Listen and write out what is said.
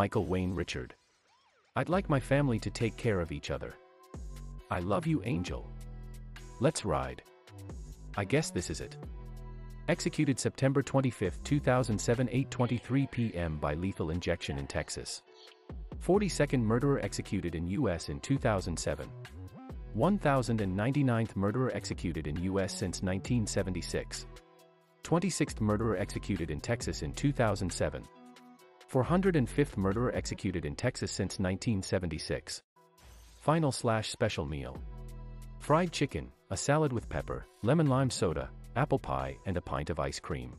Michael Wayne Richard. I'd like my family to take care of each other. I love you, Angel. Let's ride. I guess this is it. Executed September 25, 2007 8.23 p.m. by lethal injection in Texas. 42nd murderer executed in U.S. in 2007. 1099th murderer executed in U.S. since 1976. 26th murderer executed in Texas in 2007. 405th murderer executed in Texas since 1976. Final slash special meal. Fried chicken, a salad with pepper, lemon lime soda, apple pie, and a pint of ice cream.